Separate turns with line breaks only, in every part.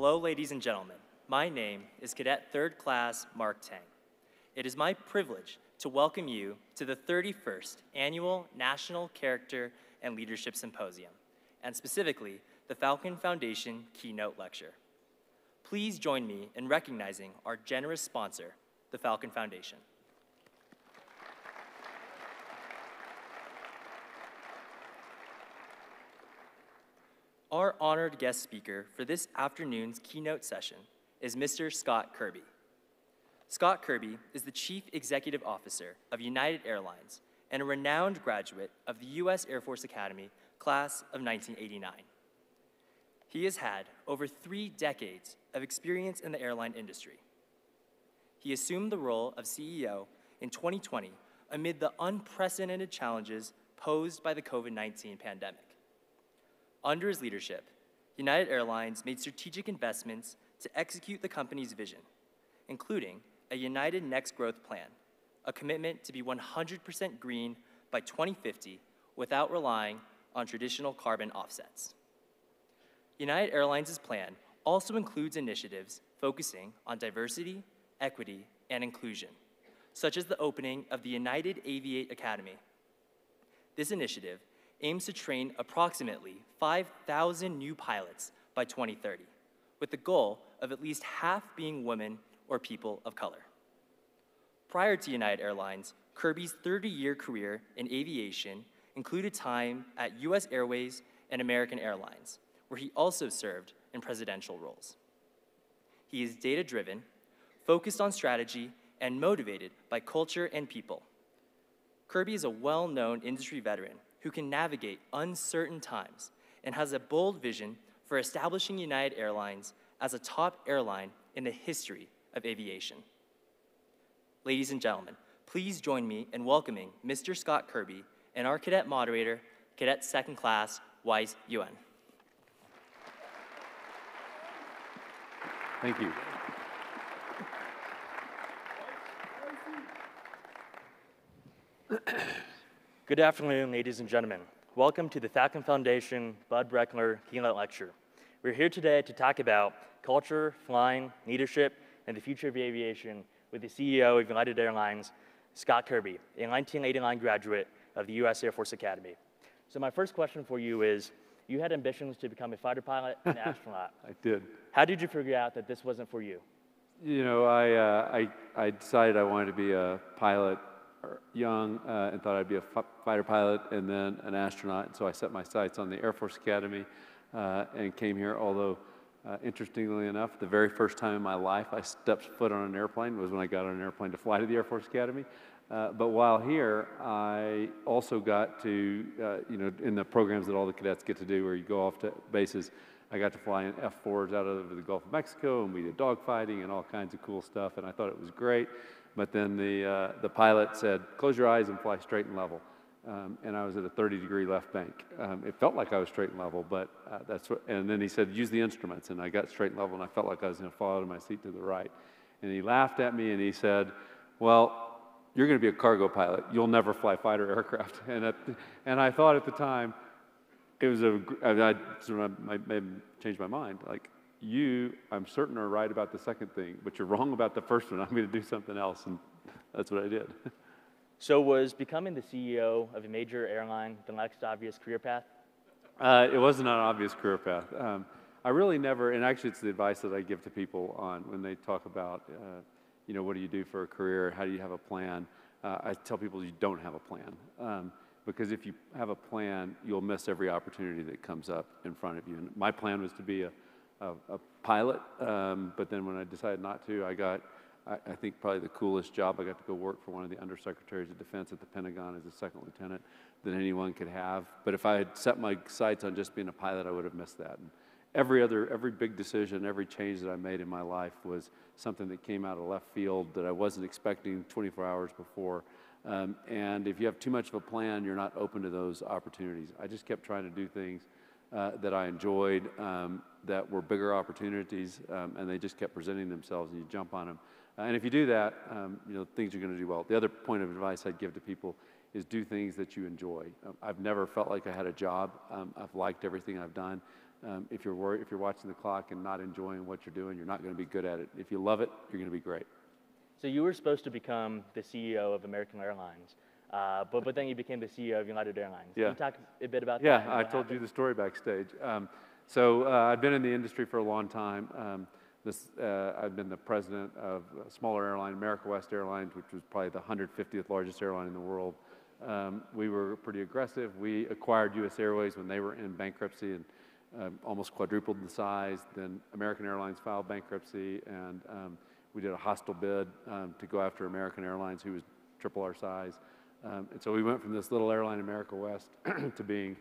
Hello, ladies and gentlemen. My name is Cadet Third Class Mark Tang. It is my privilege to welcome you to the 31st Annual National Character and Leadership Symposium, and specifically the Falcon Foundation Keynote Lecture. Please join me in recognizing our generous sponsor, the Falcon Foundation. Our honored guest speaker for this afternoon's keynote session is Mr. Scott Kirby. Scott Kirby is the Chief Executive Officer of United Airlines and a renowned graduate of the U.S. Air Force Academy class of 1989. He has had over three decades of experience in the airline industry. He assumed the role of CEO in 2020 amid the unprecedented challenges posed by the COVID 19 pandemic. Under his leadership, United Airlines made strategic investments to execute the company's vision, including a United Next Growth Plan, a commitment to be 100% green by 2050 without relying on traditional carbon offsets. United Airlines' plan also includes initiatives focusing on diversity, equity, and inclusion, such as the opening of the United Aviate Academy. This initiative aims to train approximately 5,000 new pilots by 2030, with the goal of at least half being women or people of color. Prior to United Airlines, Kirby's 30 year career in aviation included time at US Airways and American Airlines, where he also served in presidential roles. He is data driven, focused on strategy, and motivated by culture and people. Kirby is a well known industry veteran who can navigate uncertain times and has a bold vision for establishing United Airlines as a top airline in the history of aviation. Ladies and gentlemen, please join me in welcoming Mr. Scott Kirby and our cadet moderator, Cadet Second Class Weiss Yuan.
Thank you.
Good afternoon, ladies and gentlemen. Welcome to the Falcon Foundation Bud Breckler Keynote Lecture. We're here today to talk about culture, flying, leadership, and the future of aviation with the CEO of United Airlines, Scott Kirby, a 1989 graduate of the U.S. Air Force Academy. So my first question for you is, you had ambitions to become a fighter pilot and astronaut.
I did.
How did you figure out that this wasn't for you?
You know, I, uh, I, I decided I wanted to be a pilot young uh, and thought I'd be a fighter pilot and then an astronaut. And so I set my sights on the Air Force Academy uh, and came here. Although, uh, interestingly enough, the very first time in my life I stepped foot on an airplane was when I got on an airplane to fly to the Air Force Academy. Uh, but while here, I also got to, uh, you know, in the programs that all the cadets get to do, where you go off to bases, I got to fly in F-4s out of the Gulf of Mexico, and we did dogfighting and all kinds of cool stuff, and I thought it was great. But then the, uh, the pilot said, close your eyes and fly straight and level. Um, and I was at a 30 degree left bank. Um, it felt like I was straight and level, but uh, that's what, and then he said, use the instruments. And I got straight and level, and I felt like I was going to fall out of my seat to the right. And he laughed at me and he said, well, you're going to be a cargo pilot. You'll never fly fighter aircraft. And, at, and I thought at the time, it was a, I, changed my mind. Like, you, I'm certain, are right about the second thing, but you're wrong about the first one. I'm going to do something else. And that's what I did.
so, was becoming the CEO of a major airline the next obvious career path?
Uh, it wasn't an obvious career path. Um, I really never, and actually, it's the advice that I give to people on when they talk about, uh, you know, what do you do for a career? How do you have a plan? Uh, I tell people you don't have a plan. Um, because if you have a plan, you'll miss every opportunity that comes up in front of you. And my plan was to be a a, a pilot, um, but then when I decided not to, I got, I, I, think, probably the coolest job. I got to go work for one of the undersecretaries of defense at the Pentagon as a second lieutenant that anyone could have. But if I had set my sights on just being a pilot, I would have missed that. And every other, every big decision, every change that I made in my life was something that came out of left field that I wasn't expecting 24 hours before. Um, and if you have too much of a plan, you're not open to those opportunities. I just kept trying to do things uh, that I enjoyed um, that were bigger opportunities, um, and they just kept presenting themselves, and you jump on them. Uh, and if you do that, um, you know things are going to do well. The other point of advice I'd give to people is do things that you enjoy. Um, I've never felt like I had a job. Um, I've liked everything I've done. Um, if you're worried, if you're watching the clock and not enjoying what you're doing, you're not going to be good at it. If you love it, you're going to be great.
So you were supposed to become the CEO of American Airlines, uh, but but then you became the CEO of United Airlines.
Yeah.
Can you talk a bit about
Yeah,
that? and
I told you the story backstage. Um, so uh, I've been in the industry for a long time. Um, this, uh, I've been the president of a smaller airline, America West Airlines, which was probably the 150th largest airline in the world. Um, we were pretty aggressive. We acquired U.S. Airways when they were in bankruptcy and um, almost quadrupled the size. Then American Airlines filed bankruptcy, and um, we did a hostile bid um, to go after American Airlines, who was triple our size. Um, and so we went from this little airline, America West, to being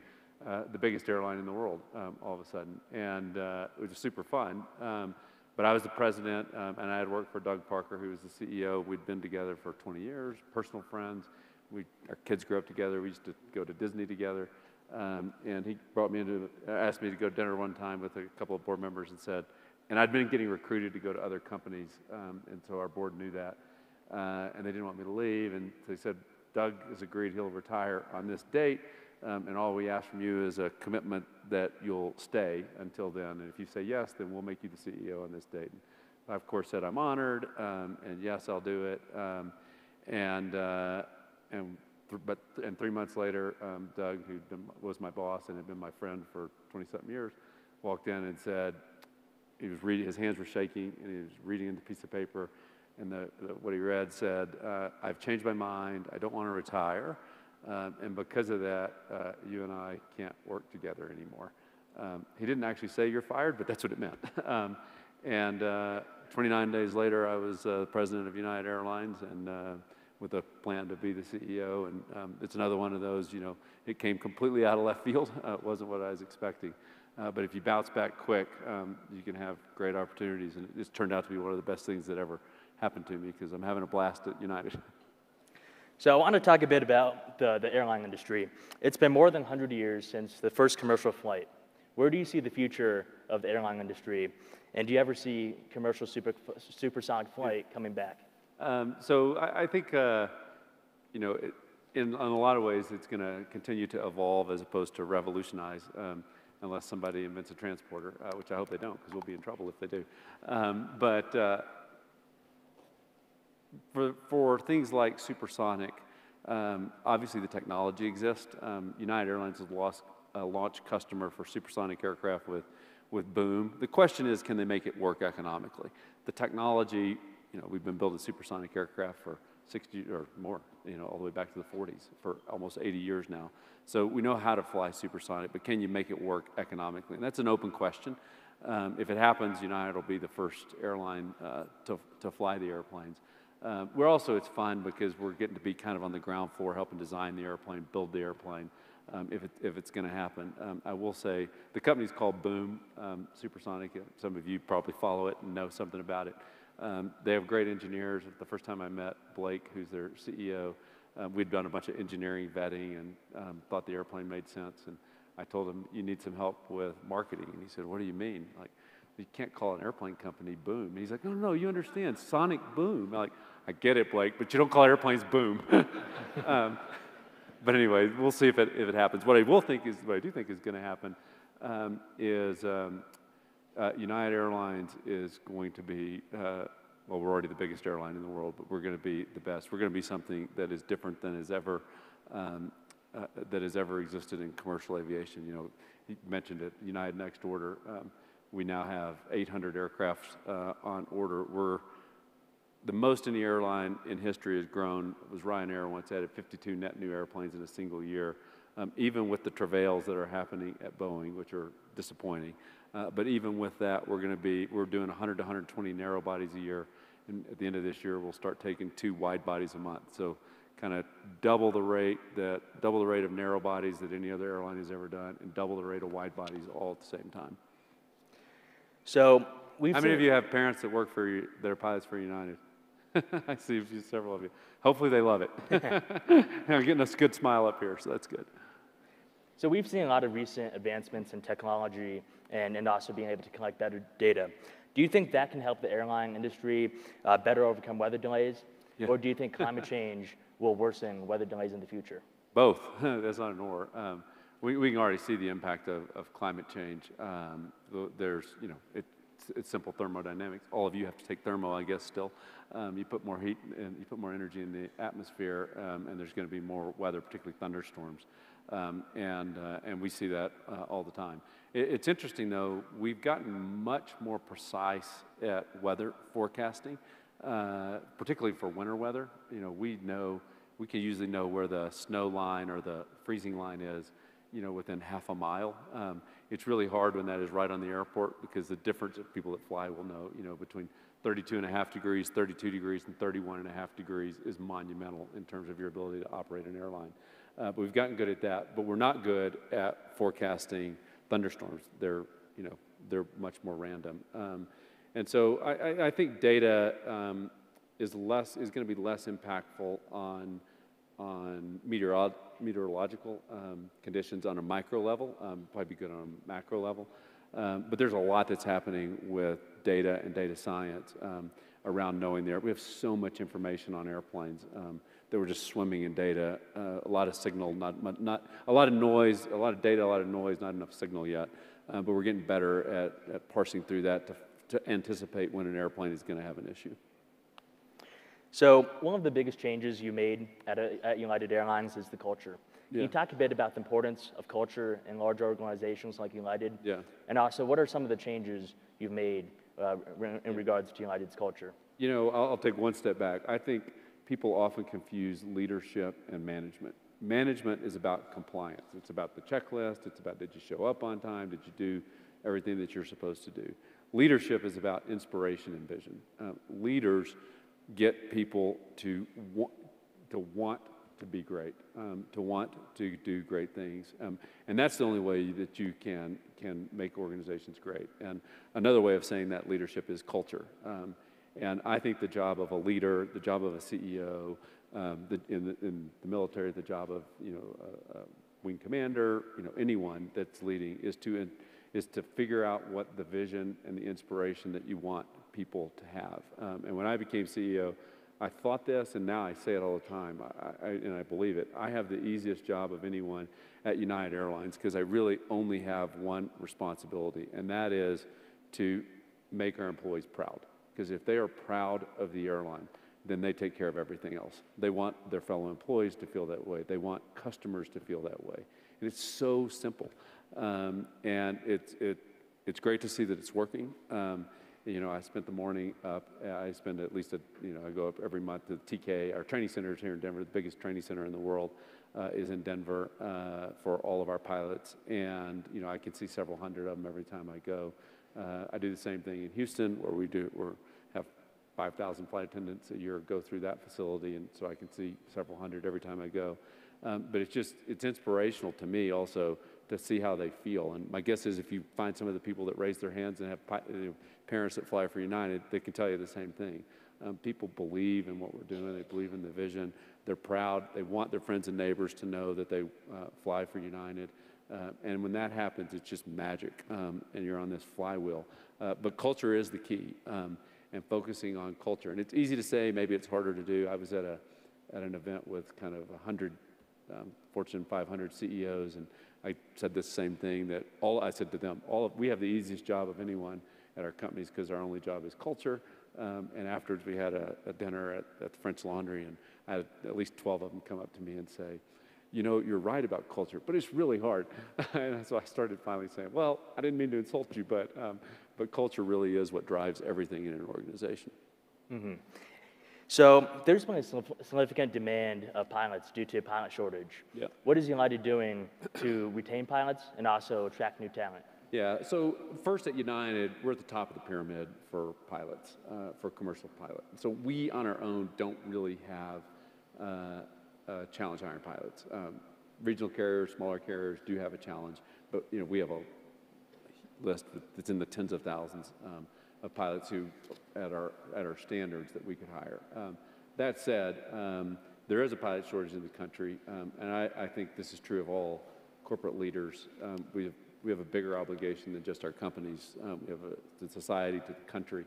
uh, the biggest airline in the world um, all of a sudden. And uh, it was super fun. Um, but I was the president, um, and I had worked for Doug Parker, who was the CEO. We'd been together for 20 years, personal friends. We, our kids grew up together. We used to go to Disney together. Um, and he brought me into, asked me to go to dinner one time with a couple of board members and said, and I'd been getting recruited to go to other companies, um, and so our board knew that. Uh, and they didn't want me to leave, and so they said, Doug has agreed he'll retire on this date, um, and all we ask from you is a commitment that you'll stay until then. And if you say yes, then we'll make you the CEO on this date. And I, of course, said I'm honored, um, and yes, I'll do it. Um, and uh, and th- but and three months later, um, Doug, who was my boss and had been my friend for 20 something years, walked in and said, he was reading, his hands were shaking, and he was reading the piece of paper, and the, the, what he read said, uh, "I've changed my mind. I don't want to retire, um, and because of that, uh, you and I can't work together anymore." Um, he didn't actually say you're fired, but that's what it meant. um, and uh, 29 days later, I was uh, president of United Airlines, and uh, with a plan to be the CEO. And um, it's another one of those, you know, it came completely out of left field. Uh, it wasn't what I was expecting. Uh, but if you bounce back quick, um, you can have great opportunities. And it's turned out to be one of the best things that ever happened to me because I'm having a blast at United.
So I want to talk a bit about the, the airline industry. It's been more than 100 years since the first commercial flight. Where do you see the future of the airline industry? And do you ever see commercial super, supersonic flight coming back?
Um, so I, I think, uh, you know, it, in, in a lot of ways, it's going to continue to evolve as opposed to revolutionize, um, unless somebody invents a transporter, uh, which I hope they don't, because we'll be in trouble if they do. Um, but uh, for, for things like supersonic, um, obviously the technology exists. Um, United Airlines has lost a launch customer for supersonic aircraft with, with Boom. The question is, can they make it work economically? The technology, you know, we've been building supersonic aircraft for 60 or more, you know, all the way back to the 40s for almost 80 years now. So we know how to fly supersonic, but can you make it work economically? And that's an open question. Um, if it happens, United will be the first airline uh, to, to fly the airplanes. Uh, we're also, it's fun because we're getting to be kind of on the ground floor, helping design the airplane, build the airplane, um, if, it, if it's going to happen. Um, I will say the company's called Boom um, Supersonic. Some of you probably follow it and know something about it. Um, they have great engineers. The first time I met Blake, who's their CEO, um, we'd done a bunch of engineering vetting and um, thought the airplane made sense. And I told him, you need some help with marketing. And he said, what do you mean? Like, you can't call an airplane company boom. And he's like, no, no, you understand, sonic boom. I'm like, I get it, Blake, but you don't call airplanes boom. um, but anyway, we'll see if it, if it happens. What I will think is, what I do think is going to happen um, is um, uh, United Airlines is going to be, uh, well, we're already the biggest airline in the world, but we're going to be the best. We're going to be something that is different than has ever, um, uh, that has ever existed in commercial aviation. You know, you mentioned it, United Next Order. We now have 800 aircraft uh, on order. We're the most any airline in history has grown It was Ryanair once added 52 net new airplanes in a single year, um, even with the travails that are happening at Boeing, which are disappointing. Uh, but even with that, we're going to be we're doing 100 to 120 narrow bodies a year, and at the end of this year, we'll start taking two wide bodies a month. So, kind of double the rate that double the rate of narrow bodies that any other airline has ever done, and double the rate of wide bodies all at the same time.
So we've
How many
seen-
of you have parents that work for you, that are pilots for United? I see a few- several of you. Hopefully they love it. I'm getting a good smile up here, so that's good.
So we've seen a lot of recent advancements in technology and, and also being able to collect better data. Do you think that can help the airline industry uh, better overcome weather delays?
Yeah.
Or do you think climate change will worsen weather delays in the future?
Both. That's not an or. Um, we, we can already see the impact of, of climate change. Um, there's, you know, it, it's, it's simple thermodynamics. All of you have to take thermo, I guess, still. Um, you put more heat and you put more energy in the atmosphere, um, and there's going to be more weather, particularly thunderstorms. Um, and, uh, and we see that uh, all the time. It, it's interesting, though, we've gotten much more precise at weather forecasting, uh, particularly for winter weather. You know, we know, we can usually know where the snow line or the freezing line is, you know, within half a mile. Um, it's really hard when that is right on the airport because the difference of people that fly will know, you know, between 32 and a half degrees, 32 degrees, and 31 and a half degrees is monumental in terms of your ability to operate an airline. Uh, but we've gotten good at that, but we're not good at forecasting thunderstorms. They're, you know, they're much more random. Um, and so I, I, I think data um, is less is going to be less impactful on on meteorolo- meteorological um, conditions on a micro level, um, probably be good on a macro level. Um, but there's a lot that's happening with data and data science um, around knowing the air. We have so much information on airplanes um, that we're just swimming in data. Uh, a lot of signal, not, not, not a lot of noise, a lot of data, a lot of noise, not enough signal yet. Uh, but we're getting better at, at parsing through that to, to anticipate when an airplane is going to have an issue.
So one of the biggest changes you made at, a, at United Airlines is the culture. Can you talk a bit about the importance of culture in large organizations like United?
Yeah.
And also, what are some of the changes you've made uh, in in regards to United's culture?
You know, I'll, I'll take one step back. I think people often confuse leadership and management. Management is about compliance. It's about the checklist. It's about did you show up on time? Did you do everything that you're supposed to do? Leadership is about inspiration and vision. Uh, leaders get people to want, to want to be great, um, to want to do great things, um, and that's the only way that you can can make organizations great. And another way of saying that leadership is culture. Um, and I think the job of a leader, the job of a CEO, um, the, in, the, in the military, the job of you know a, a wing commander, you know anyone that's leading is to in, is to figure out what the vision and the inspiration that you want people to have. Um, and when I became CEO, I thought this, and now I say it all the time, I, I, and I believe it. I have the easiest job of anyone at United Airlines because I really only have one responsibility, and that is to make our employees proud. Because if they are proud of the airline, then they take care of everything else. They want their fellow employees to feel that way. They want customers to feel that way. And it's so simple. Um, and it's, it, it's great to see that it's working. Um, you know, I spent the morning up. I spend at least, a, you know, I go up every month to TK. Our training center here in Denver. The biggest training center in the world uh, is in Denver uh, for all of our pilots. And, you know, I can see several hundred of them every time I go. Uh, I do the same thing in Houston where we do, we have 5,000 flight attendants a year go through that facility. And so I can see several hundred every time I go. Um, but it's just, it's inspirational to me also to see how they feel. And my guess is if you find some of the people that raise their hands and have you know, parents that fly for United, they can tell you the same thing. Um, people believe in what we're doing, they believe in the vision, they're proud, they want their friends and neighbors to know that they uh, fly for United. Uh, and when that happens, it's just magic, um, and you're on this flywheel. Uh, but culture is the key, um, and focusing on culture. And it's easy to say, maybe it's harder to do. I was at, a, at an event with kind of 100 um, Fortune 500 CEOs, and I said the same thing that all I said to them, all of, we have the easiest job of anyone at our companies because our only job is culture. Um, and afterwards, we had a, a dinner at, at the French Laundry, and I had at least 12 of them come up to me and say, you know, you're right about culture, but it's really hard. and so I started finally saying, well, I didn't mean to insult you, but, um, but culture really is what drives everything in an organization.
So there's been a significant demand of pilots due to a pilot shortage.
Yeah.
What is United doing to retain pilots and also attract new talent?
Yeah, so first at United, we're at the top of the pyramid for pilots, uh, for commercial pilot. So we on our own don't really have uh, uh, challenge hiring pilots. Um, regional carriers, smaller carriers do have a challenge, but you know we have a list that's in the tens of thousands um, of pilots who, at our at our standards, that we could hire. Um, that said, um, there is a pilot shortage in the country, um, and I, I think this is true of all corporate leaders. Um, we have we have a bigger obligation than just our companies. Um, we have a society, to the country,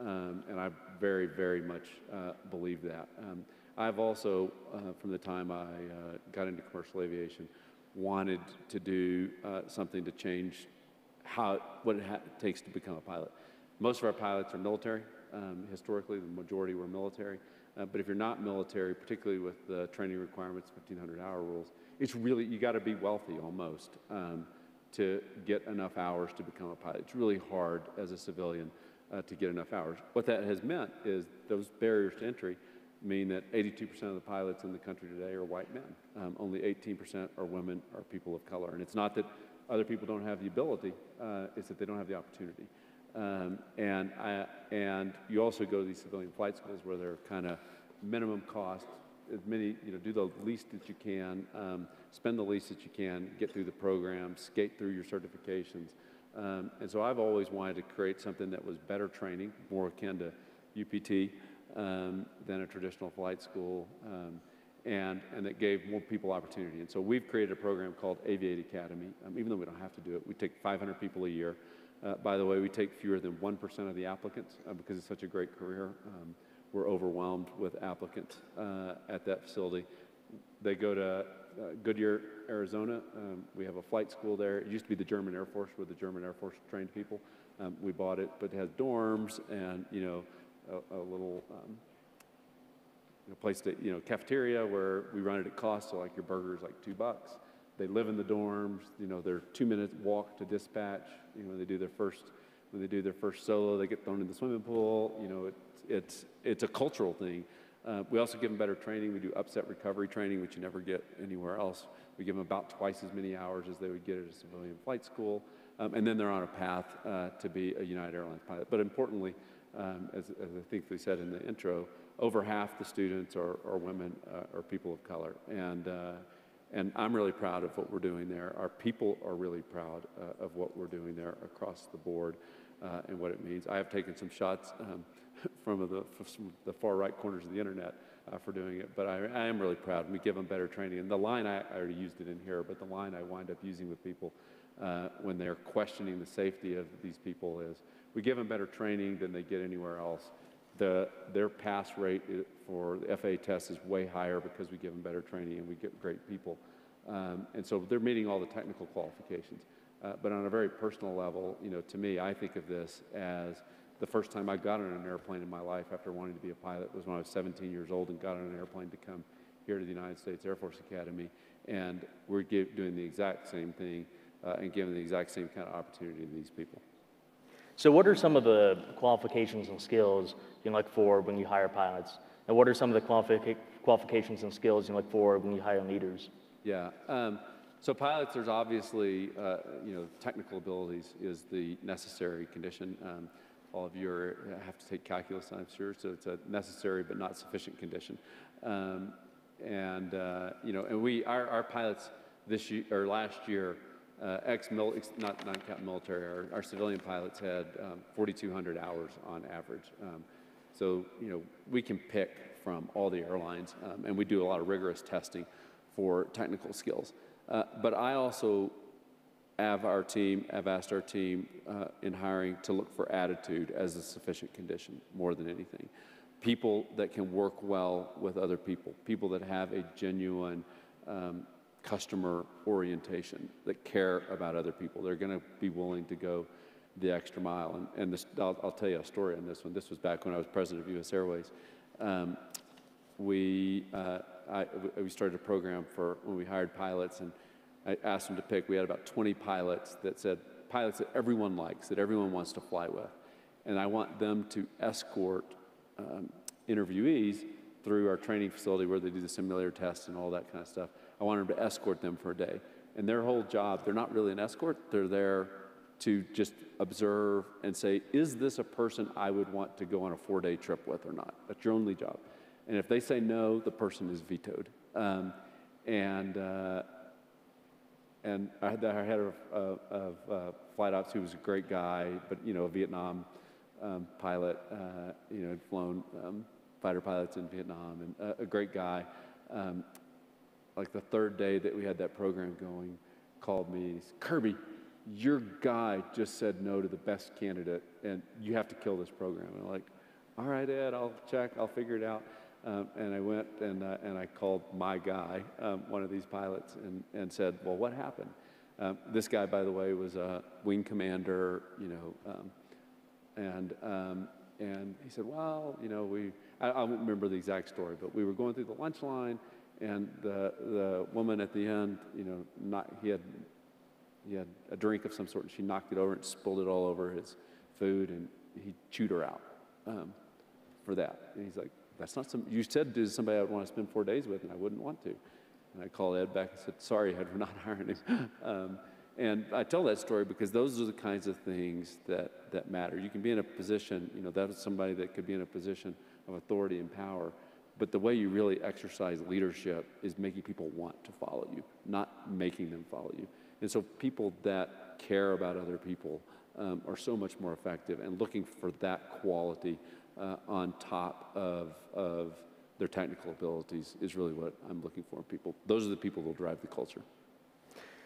um, and I very very much uh, believe that. Um, I've also, uh, from the time I uh, got into commercial aviation, wanted to do uh, something to change how what it takes to become a pilot. Most of our pilots are military. Um, historically, the majority were military. Uh, but if you're not military, particularly with the training requirements, 1,500 hour rules, it's really you got to be wealthy almost um, to get enough hours to become a pilot. It's really hard as a civilian uh, to get enough hours. What that has meant is those barriers to entry mean that 82% of the pilots in the country today are white men. Um, only 18% are women or people of color. And it's not that other people don't have the ability, uh, it's that they don't have the opportunity. Um, and, I, and you also go to these civilian flight schools where they're kind of minimum cost, as many, you know, do the least that you can, um, spend the least that you can, get through the program, skate through your certifications. Um, and so I've always wanted to create something that was better training, more akin to UPT um, than a traditional flight school, um, and, and that gave more people opportunity. And so we've created a program called Aviate Academy. Um, even though we don't have to do it, we take 500 people a year. Uh, by the way, we take fewer than 1% of the applicants uh, because it's such a great career. Um, we're overwhelmed with applicants uh, at that facility. They go to uh, Goodyear, Arizona. Um, we have a flight school there. It used to be the German Air Force, where the German Air Force trained people. Um, we bought it, but it has dorms and you know a, a little um, place to you know cafeteria where we run it at cost. So like your burger is like two bucks. They live in the dorms. You know, they're two minutes walk to dispatch. You know, they do their first when they do their first solo, they get thrown in the swimming pool. You know, it, it's it's a cultural thing. Uh, we also give them better training. We do upset recovery training, which you never get anywhere else. We give them about twice as many hours as they would get at a civilian flight school. Um, and then they're on a path uh, to be a United Airlines pilot. But importantly, um, as, as, I think we said in the intro, over half the students are, are women uh, or people of color. And, uh, and I'm really proud of what we're doing there. Our people are really proud uh, of what we're doing there across the board uh, and what it means. I have taken some shots um, from, the, from the far right corners of the internet uh, for doing it, but I, I, am really proud. We give them better training. And the line, I, I, already used it in here, but the line I wind up using with people uh, when they're questioning the safety of these people is, we give them better training than they get anywhere else. The, their pass rate for the FAA test is way higher because we give them better training and we get great people. Um, and so they're meeting all the technical qualifications. Uh, but on a very personal level, you know, to me, I think of this as the first time I got on an airplane in my life after wanting to be a pilot was when I was 17 years old and got on an airplane to come here to the United States Air Force Academy. And we're give, doing the exact same thing uh, and giving the exact same kind of opportunity to these people.
So, what are some of the qualifications and skills you look for when you hire pilots? And what are some of the qualific- qualifications and skills you look for when you hire leaders?
Yeah. Um, so pilots, there's obviously, uh, you know, technical abilities is the necessary condition. Um, all of you are, have to take calculus, I'm sure, so it's a necessary but not sufficient condition. Um, and, uh, you know, and we, our, our pilots this year, or last year, uh, ex-mil, ex not, not count military, our, our, civilian pilots had um, 4,200 hours on average. Um, so, you know, we can pick from all the airlines, um, and we do a lot of rigorous testing for technical skills. Uh, but I also have our team, have asked our team uh, in hiring to look for attitude as a sufficient condition more than anything. People that can work well with other people, people that have a genuine um, customer orientation, that care about other people. They're going to be willing to go the extra mile. And, and this, I'll, I'll, tell you a story on this one. This was back when I was president of U.S. Airways. Um, we, uh, I, we started a program for when we hired pilots, and I asked them to pick. We had about 20 pilots that said, pilots that everyone likes, that everyone wants to fly with. And I want them to escort um, interviewees through our training facility where they do the simulator tests and all that kind of stuff. I want them to escort them for a day. And their whole job, they're not really an escort, they're there to just observe and say, is this a person I would want to go on a four day trip with or not? That's your only job. And if they say no, the person is vetoed. Um, and, uh, and I had the head of, of, of uh, flight ops who was a great guy, but you know, a Vietnam um, pilot, uh, you know, had flown um, fighter pilots in Vietnam, and a great guy. Um, like the third day that we had that program going, called me. He said, Kirby, your guy just said no to the best candidate, and you have to kill this program. And I'm like, all right, Ed, I'll check, I'll figure it out. Um, and I went and, uh, and I called my guy, um, one of these pilots, and, and said, Well, what happened? Um, this guy, by the way, was a wing commander, you know, um, and, um, and he said, Well, you know, we, I, I won't remember the exact story, but we were going through the lunch line, and the, the woman at the end, you know, not, he, had, he had a drink of some sort, and she knocked it over and spilled it all over his food, and he chewed her out um, for that. And he's like, That's not some, you said to somebody I would want to spend four days with, and I wouldn't want to. And I called Ed back and said, Sorry, Ed, we're not hiring him. Um, and I tell that story because those are the kinds of things that, that matter. You can be in a position, you know, that is somebody that could be in a position of authority and power. But the way you really exercise leadership is making people want to follow you, not making them follow you. And so people that care about other people um, are so much more effective and looking for that quality uh, on top of, of their technical abilities is really what I'm looking for in people. Those are the people that will drive the culture.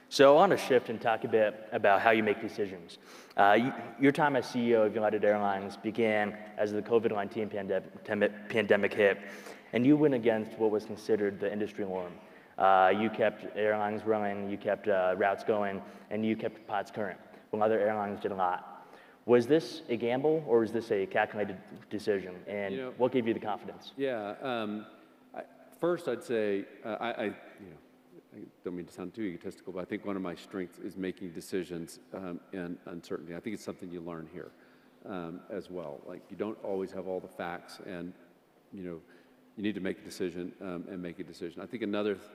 So I want to shift and talk a bit about how you make decisions. Uh, you, your time as CEO of United Airlines began as the COVID-19 pandemic, pandemic hit, and you went against what was considered the industry norm. Uh, you kept airlines running, you kept uh, routes going, and you kept pods current when other airlines did not. Was this a gamble or was this a calculated decision? And
You know-
what gave you the confidence?
Yeah. Um, I, first, I'd say uh, I, I, you know, I don't mean to sound too egotistical, but I think one of my strengths is making decisions um, in uncertainty. I think it's something you learn here um, as well. Like you don't always have all the facts, and you know, you need to make a decision um, and make a decision. I think another th-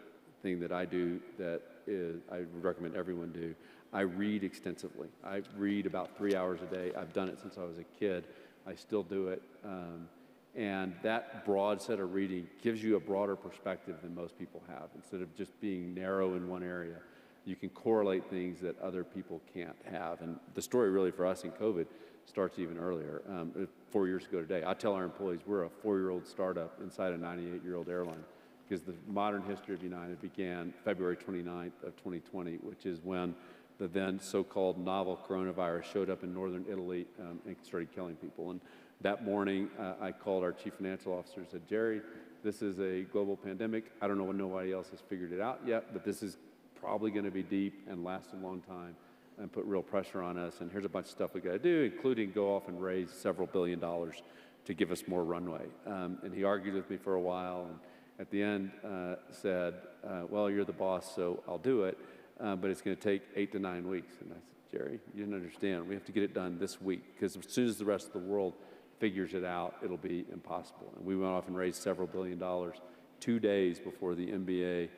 thing that I do that is I recommend everyone do. I read extensively. I read about three hours a day. I've done it since I was a kid. I still do it. Um, and that broad set of reading gives you a broader perspective than most people have. Instead of just being narrow in one area, you can correlate things that other people can't have. And the story really for us in COVID starts even earlier. Um, four years ago today, I tell our employees we're a four-year-old startup inside a 98-year-old airline because the modern history of United began February 29th of 2020, which is when the then so-called novel coronavirus showed up in northern Italy um, and started killing people. And that morning, uh, I called our chief financial officer and said, Gerry, this is a global pandemic. I don't know when nobody else has figured it out yet, but this is probably going to be deep and last a long time and put real pressure on us. And here's a bunch of stuff we got to do, including go off and raise several billion dollars to give us more runway. Um, and he argued with me for a while, and at the end uh, said, uh, "Well, you're the boss, so I'll do it, uh, but it's going to take eight to nine weeks." And I said, "Gerry, you didn't understand. We have to get it done this week because as soon as the rest of the world figures it out, it'll be impossible." And we went off and raised several billion dollars two days before the NBA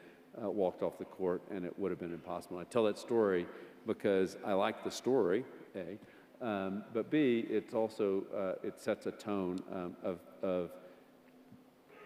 uh, walked off the court, and it would have been impossible. I tell that story because I like the story, A, um, but B, it's also uh, it sets a tone um, of, of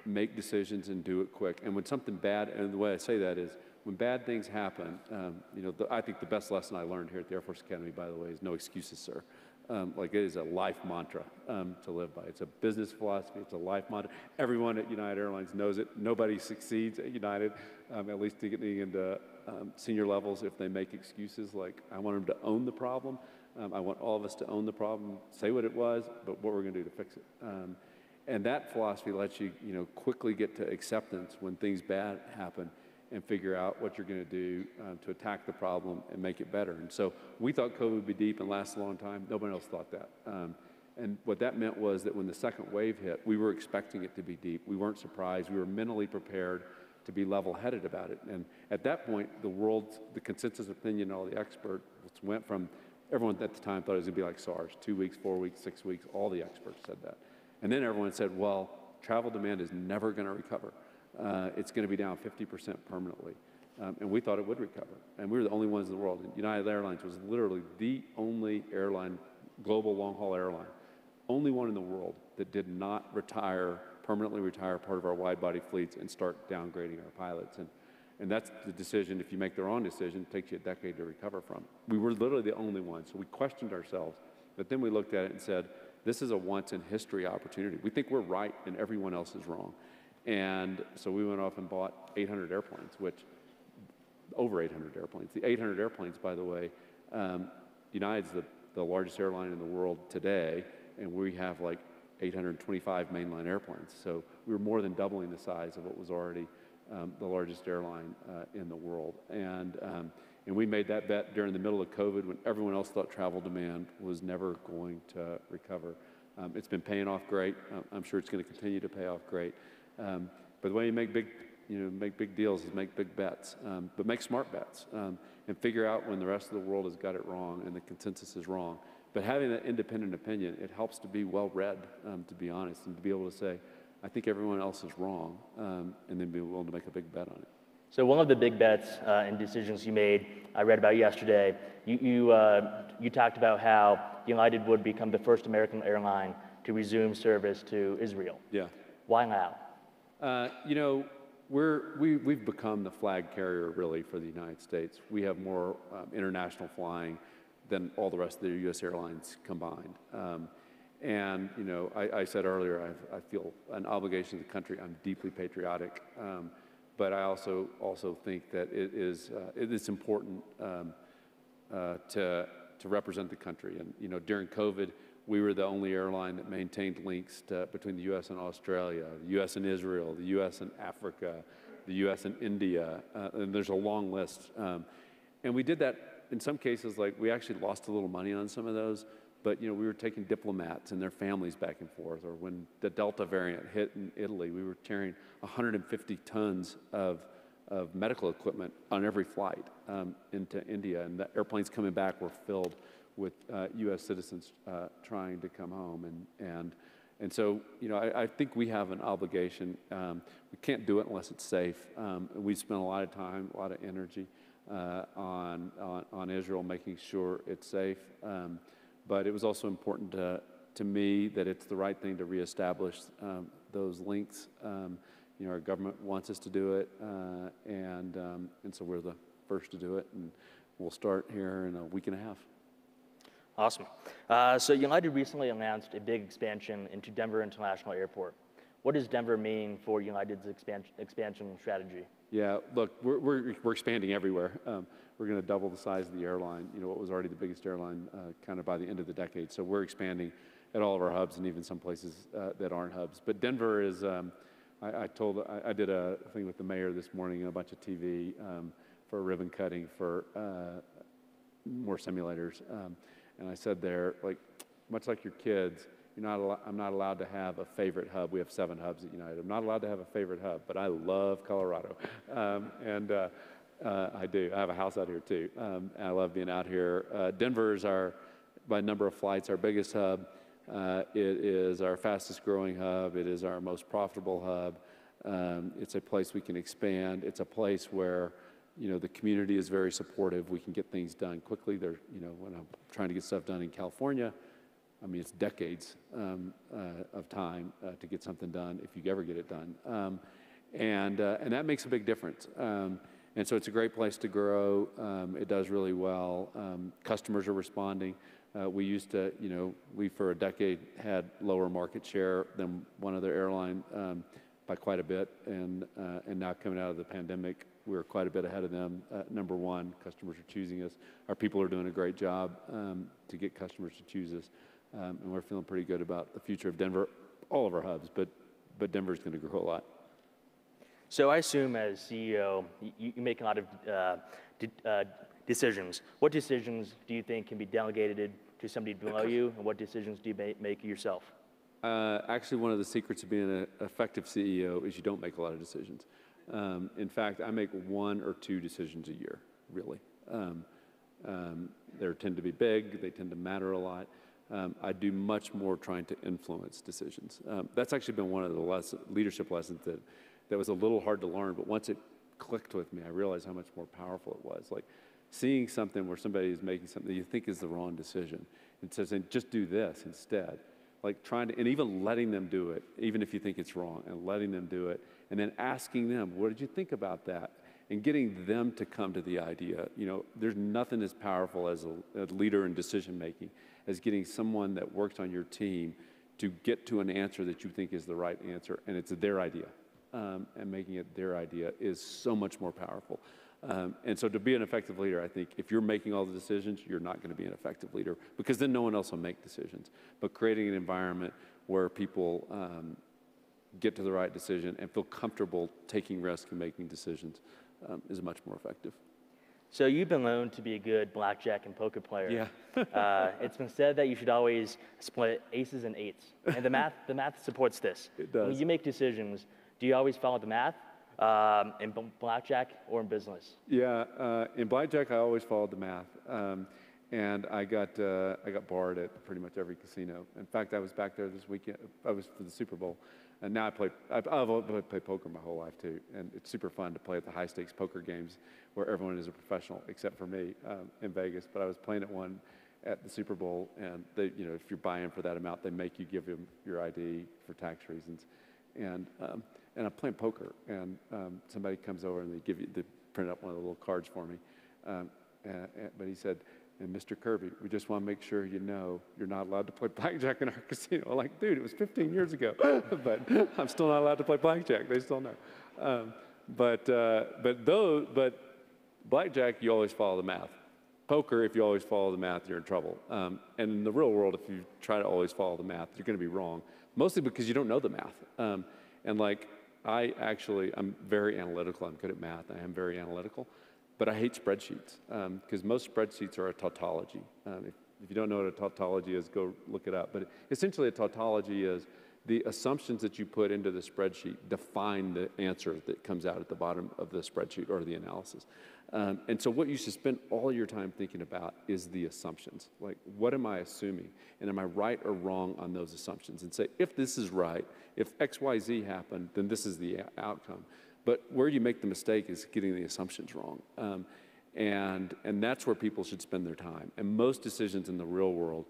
make decisions and do it quick. And when something bad, and the way I say that is when bad things happen, um, you know, the, I think the best lesson I learned here at the Air Force Academy, by the way, is no excuses, sir. Um, like it is a life mantra um, to live by. It's a business philosophy. It's a life mantra. Everyone at United Airlines knows it. Nobody succeeds at United, um, at least getting into um, senior levels, if they make excuses. Like I want them to own the problem. Um, I want all of us to own the problem, say what it was, but what we're going to do to fix it. And that philosophy lets you, you know, quickly get to acceptance when things bad happen and figure out what you're going to do um, to attack the problem and make it better. And so we thought COVID would be deep and last a long time. Nobody else thought that. Um, and what that meant was that when the second wave hit, we were expecting it to be deep. We weren't surprised. We were mentally prepared to be level-headed about it. And at that point, the world, the consensus opinion, all the experts went from, everyone at the time thought it was going to be like SARS, two weeks, four weeks, six weeks. All the experts said that. And then everyone said, well, travel demand is never going to recover. Uh, it's going to be down 50% permanently. Um, and we thought it would recover. And we were the only ones in the world. United Airlines was literally the only airline, global long haul airline, only one in the world that did not retire, permanently retire part of our wide body fleets and start downgrading our pilots. And, and that's the decision, if you make the wrong decision, it takes you a decade to recover from. We were literally the only ones. So we questioned ourselves. But then we looked at it and said, this is a once in history opportunity. We think we're right and everyone else is wrong. And so we went off and bought 800 airplanes, which over 800 airplanes. The 800 airplanes, by the way, um, United's the, the largest airline in the world today, and we have like 825 mainline airplanes. So we were more than doubling the size of what was already um, the largest airline uh, in the world. And, um, and we made that bet during the middle of COVID when everyone else thought travel demand was never going to recover. Um, it's been paying off great. Uh, I'm sure it's going to continue to pay off great. Um, but the way you make big, you know, make big deals is make big bets, um, but make smart bets um, and figure out when the rest of the world has got it wrong and the consensus is wrong. But having that independent opinion, it helps to be well read, um, to be honest, and to be able to say, I think everyone else is wrong, um, and then be willing to make a big bet on it.
So one of the big bets uh, and decisions you made, I read about yesterday. You you, uh, you talked about how United would become the first American airline to resume service to Israel.
Yeah.
Why now?
Uh, you know, we're, we, we've become the flag carrier really for the United States. We have more um, international flying than all the rest of the U.S. airlines combined. Um, and, you know, I, I said earlier, I've, i feel an obligation to the country. I'm deeply patriotic. Um, but I also, also think that it is, uh, it is important um, uh, to, to represent the country. And, you know, during COVID, we were the only airline that maintained links to, between the U.S. and Australia, the U.S. and Israel, the U.S. and Africa, the U.S. and India, uh, and there's a long list. Um, and we did that in some cases, like we actually lost a little money on some of those, but you know we were taking diplomats and their families back and forth. Or when the Delta variant hit in Italy, we were carrying 150 tons of of medical equipment on every flight um, into India, and the airplanes coming back were filled with uh, U.S. citizens uh, trying to come home, and and and so you know I, I think we have an obligation. Um, we can't do it unless it's safe. Um, we spent a lot of time, a lot of energy uh, on, on, on Israel, making sure it's safe. Um, but it was also important to, to me that it's the right thing to reestablish um, those links. Um, you know, our government wants us to do it, uh, and, um, and so we're the first to do it, and we'll start here in a week and a half.
Awesome. Uh, so United recently announced a big expansion into Denver International Airport. What does Denver mean for United's expansion, expansion strategy?
Yeah, look, we're, we're, we're expanding everywhere. Um, we're going to double the size of the airline, you know, what was already the biggest airline uh, kind of by the end of the decade. So we're expanding at all of our hubs and even some places uh, that aren't hubs. But Denver is, um, I, I, told, I, I, did a thing with the mayor this morning and a bunch of TV um, for ribbon cutting for uh, more simulators. Um, and I said there, like, much like your kids, you're not al- I'm not allowed to have a favorite hub. We have seven hubs at United. I'm not allowed to have a favorite hub, but I love Colorado. Um, and uh, uh, I do. I have a house out here too. Um, I love being out here. Uh, Denver is our, by number of flights, our biggest hub. Uh, it is our fastest growing hub. It is our most profitable hub. Um, it's a place we can expand. It's a place where you know the community is very supportive. We can get things done quickly. They're, you know, when I'm trying to get stuff done in California, I mean, it's decades um, uh, of time uh, to get something done if you ever get it done. Um, and, uh, and that makes a big difference. Um, and so it's a great place to grow. Um, it does really well. Um, customers are responding. Uh, we used to, you know, we for a decade had lower market share than one other airline um, by quite a bit. And, uh, and now coming out of the pandemic, we're quite a bit ahead of them. Uh, number one, customers are choosing us. Our people are doing a great job to get customers to choose us. Um, and we're feeling pretty good about the future of Denver, all of our hubs, but, but Denver's going to grow a lot.
So I assume as CEO, you, you make a lot of uh, de- uh, decisions. What decisions do you think can be delegated to somebody below you, and what decisions do you make, make yourself?
Uh, actually, one of the secrets of being an effective CEO is you don't make a lot of decisions. Um, in fact, I make one or two decisions a year, really. Um, um, they tend to be big, they tend to matter a lot um, I do much more trying to influence decisions. Um, that's actually been one of the leadership lessons that, that was a little hard to learn, but once it clicked with me, I realized how much more powerful it was. Like seeing something where somebody is making something that you think is the wrong decision and says, just do this instead. Like trying to, and even letting them do it, even if you think it's wrong, and letting them do it, and then asking them, what did you think about that? And getting them to come to the idea. You know, there's nothing as powerful as a, a leader in decision making as getting someone that works on your team to get to an answer that you think is the right answer, and it's their idea. Um, and making it their idea is so much more powerful. Um, and so to be an effective leader, I think if you're making all the decisions, you're not going to be an effective leader because then no one else will make decisions. But creating an environment where people um, get to the right decision and feel comfortable taking risks and making decisions um, is much more effective.
So you've been known to be a good blackjack and poker player.
Yeah.
uh, it's been said that you should always split aces and eights, and the math the math supports this.
It does.
When you make decisions, do you always follow the math um, in blackjack or in business?
Yeah, uh, in blackjack, I always followed the math, um, and I got uh, I got barred at pretty much every casino. In fact, I was back there this weekend. I was for the Super Bowl, and now I play. I've, I've played poker my whole life too, and it's super fun to play at the high stakes poker games where everyone is a professional except for me um, in Vegas. But I was playing at one at the Super Bowl, and they, you know, if you're buying for that amount, they make you give them your ID for tax reasons, and um, and I'm playing poker, and um, somebody comes over and they give you they print up one of the little cards for me, um, and, and- but he said. And Mr. Kirby, we just want to make sure you know you're not allowed to play blackjack in our casino. I'm like, dude, it was 15 years ago, but I'm still not allowed to play blackjack. They still know. Um, but uh, but though but blackjack, you always follow the math. Poker, if you always follow the math, you're in trouble. Um, and in the real world, if you try to always follow the math, you're going to be wrong. Mostly because you don't know the math. Um, and like, I actually, I'm very analytical. I'm good at math. I am very analytical. But I hate spreadsheets because most spreadsheets are a tautology. Um, if, if you don't know what a tautology is, go look it up. But essentially, a tautology is the assumptions that you put into the spreadsheet define the answer that comes out at the bottom of the spreadsheet or the analysis. Um, and so, what you should spend all your time thinking about is the assumptions. Like, what am I assuming? And am I right or wrong on those assumptions? And say, if this is right, if XYZ happened, then this is the outcome. But where you make the mistake is getting the assumptions wrong. Um, and, and that's where people should spend their time. And most decisions in the real world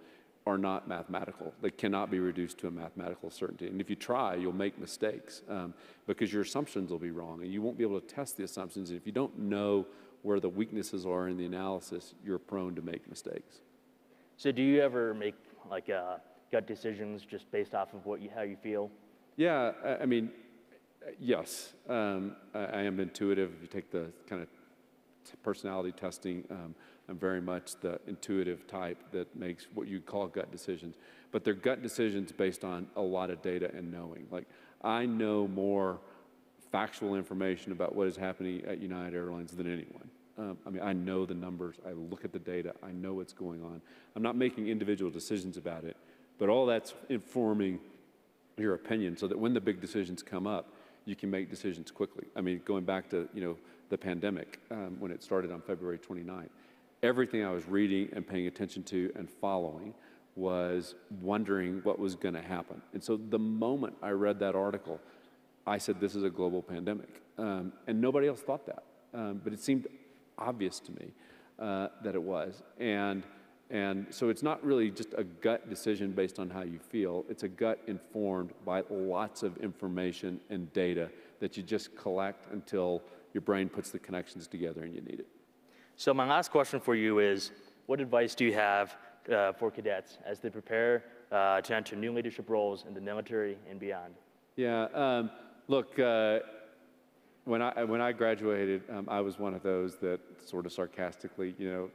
are not mathematical. They cannot be reduced to a mathematical certainty. And if you try, you'll make mistakes um, because your assumptions will be wrong and you won't be able to test the assumptions. And if you don't know where the weaknesses are in the analysis, you're prone to make mistakes.
So do you ever make like uh, gut decisions just based off of what you how you feel?
Yeah, I, I mean, yes, um, I, I am intuitive. If you take the kind of t- personality testing, um, I'm very much the intuitive type that makes what you call gut decisions. But they're gut decisions based on a lot of data and knowing. Like, I know more factual information about what is happening at United Airlines than anyone. Um, I mean, I know the numbers, I look at the data, I know what's going on. I'm not making individual decisions about it, but all that's informing your opinion so that when the big decisions come up, you can make decisions quickly. I mean, going back to, you know, the pandemic, um, when it started on February 29th, everything I was reading and paying attention to and following was wondering what was going to happen. And so the moment I read that article, I said, this is a global pandemic. Um, and nobody else thought that. Um, but it seemed obvious to me uh, that it was. And, and so it's not really just a gut decision based on how you feel, it's a gut informed by lots of information and data that you just collect until your brain puts the connections together and you need it.
So my last question for you is, what advice do you have uh, for cadets as they prepare uh, to enter new leadership roles in the military and beyond?
Yeah, um, look, uh, when, I, when I graduated, um, I was one of those that sort of sarcastically, you know,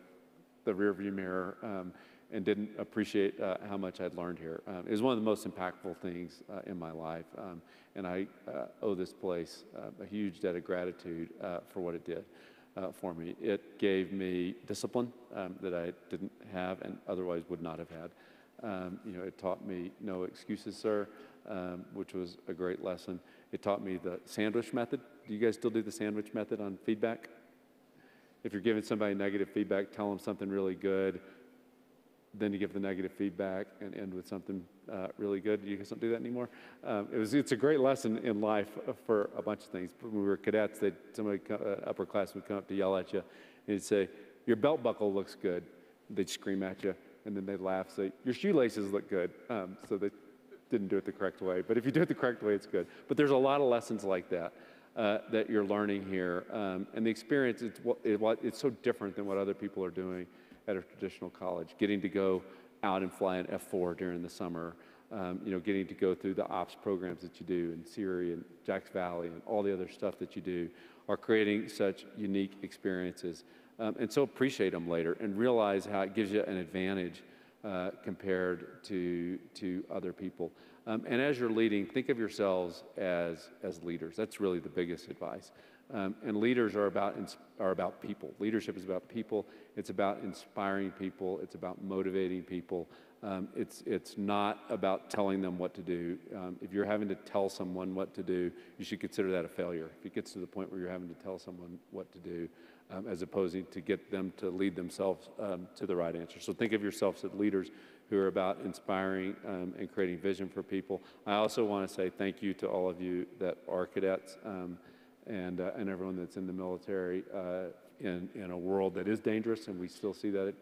the rearview mirror um, and didn't appreciate uh, how much I'd learned here. Um, it was one of the most impactful things uh, in my life, um, and I uh, owe this place uh, a huge debt of gratitude uh, for what it did. Uh, for me, it gave me discipline um, that I didn't have and otherwise would not have had. Um, you know, it taught me no excuses, sir, which was a great lesson. It taught me the sandwich method. Do you guys still do the sandwich method on feedback? If you're giving somebody negative feedback, tell them something really good, then you give the negative feedback and end with something uh, really good. You guys don't do that anymore. Um, it was, it's a great lesson in life for a bunch of things. When we were cadets, they'd, somebody, co- uh, upper class would come up to yell at you, and he'd say, "Your belt buckle looks good." They'd scream at you, and then they'd laugh, say, "Your shoelaces look good." Um, so they didn't do it the correct way. But if you do it the correct way, it's good. But there's a lot of lessons like that. Uh, that you're learning here, um, and the experience it's, it's so different than what other people are doing at a traditional college. Getting to go out and fly an F4 during the summer, um, you know, getting to go through the ops programs that you do in SERE and Jacks Valley and all the other stuff that you do are creating such unique experiences. Um, and so appreciate them later and realize how it gives you an advantage uh, compared to, to other people. Um, and as you're leading, think of yourselves as, as leaders. That's really the biggest advice. Um, and leaders are about, are about people. Leadership is about people. It's about inspiring people. It's about motivating people. Um, it's, it's not about telling them what to do. Um, if you're having to tell someone what to do, you should consider that a failure. If it gets to the point where you're having to tell someone what to do, um, as opposed to get them to lead themselves um, to the right answer. So think of yourselves as leaders who are about inspiring um, and creating vision for people. I also want to say thank you to all of you that are cadets um, and, uh, and everyone that's in the military uh, in, in a world that is dangerous, and we still see that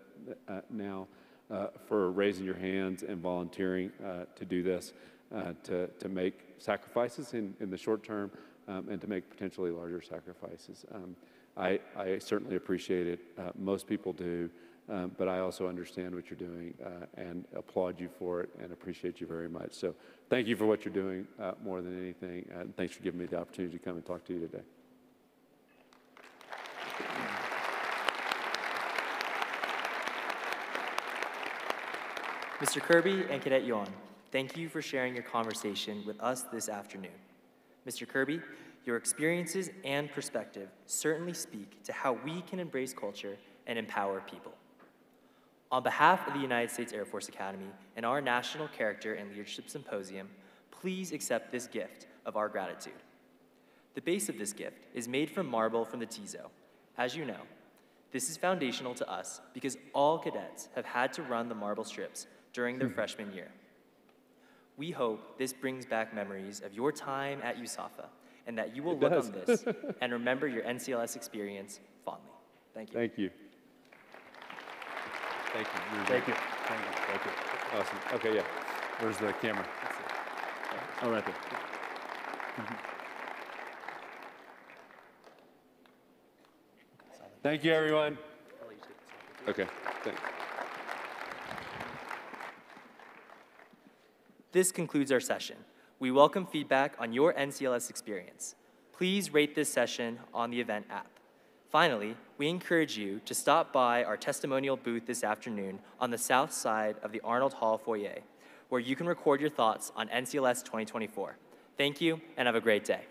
uh, now, uh, for raising your hands and volunteering uh, to do this, uh, to, to make sacrifices in, in the short term um, and to make potentially larger sacrifices. Um, I, I certainly appreciate it. Most people do. Um, but I also understand what you're doing uh, and applaud you for it and appreciate you very much. So thank you for what you're doing uh, more than anything. And thanks for giving me the opportunity to come and talk to you today.
Mr. Kirby and Cadet Yuan, thank you for sharing your conversation with us this afternoon. Mr. Kirby, your experiences and perspective certainly speak to how we can embrace culture and empower people. On behalf of the United States Air Force Academy and our National Character and Leadership Symposium, please accept this gift of our gratitude. The base of this gift is made from marble from the Terrazzo. As you know, this is foundational to us because all cadets have had to run the marble strips during their hmm. freshman year. We hope this brings back memories of your time at USAFA and that you will
It
look
does.
on this and remember your NCLS experience fondly. Thank you.
Thank you. Thank you. You're
Thank
great.
you.
Thank you. Thank you. Awesome. Okay, yeah. Where's the camera? Oh, right there. Thank you, everyone. Okay, thanks.
This concludes our session. We welcome feedback on your NCLS experience. Please rate this session on the event app. Finally, we encourage you to stop by our testimonial booth this afternoon on the south side of the Arnold Hall foyer, where you can record your thoughts on NCLS 2024. Thank you and have a great day.